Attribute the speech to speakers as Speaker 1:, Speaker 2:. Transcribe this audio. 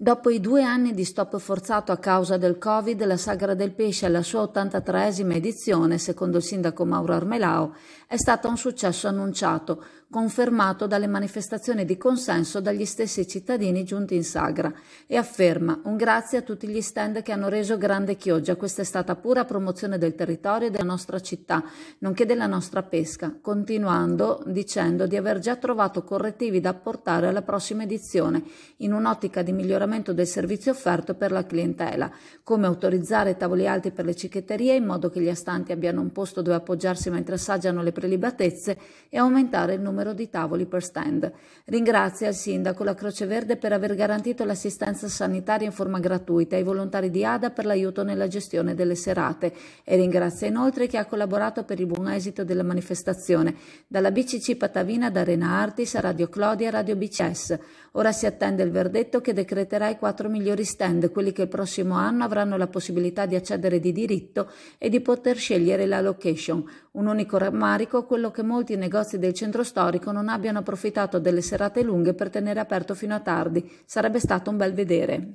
Speaker 1: Dopo i due anni di stop forzato a causa del Covid, la Sagra del Pesce alla sua 83esima edizione, secondo il sindaco Mauro Armelao, è stata un successo annunciato, confermato dalle manifestazioni di consenso dagli stessi cittadini giunti in Sagra, e afferma un grazie a tutti gli stand che hanno reso grande Chioggia. Questa è stata pura promozione del territorio e della nostra città, nonché della nostra pesca, continuando dicendo di aver già trovato correttivi da apportare alla prossima edizione, in un'ottica di miglioramento del servizio offerto per la clientela, come autorizzare tavoli alti per le cicchetterie in modo che gli astanti abbiano un posto dove appoggiarsi mentre assaggiano le prelibatezze e aumentare il numero di tavoli per stand. Ringrazia il sindaco la Croce Verde per aver garantito l'assistenza sanitaria in forma gratuita ai volontari di ADA per l'aiuto nella gestione delle serate e ringrazia inoltre chi ha collaborato per il buon esito della manifestazione, dalla BCC Patavina da Arena Artis a Radio Clodia a Radio BCS. Ora si attende il verdetto che decreterà i quattro migliori stand, quelli che il prossimo anno avranno la possibilità di accedere di diritto e di poter scegliere la location. Un unico rammarico, quello che molti negozi del centro storico non abbiano approfittato delle serate lunghe per tenere aperto fino a tardi. Sarebbe stato un bel vedere.